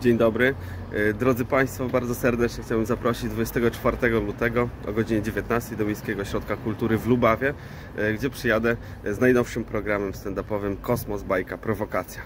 Dzień dobry. E, drodzy Państwo, bardzo serdecznie chciałbym zaprosić 24 lutego o godzinie 19 do Miejskiego Ośrodka Kultury w Lubawie, e, gdzie przyjadę z najnowszym programem stand-upowym Kosmos Bajka Prowokacja.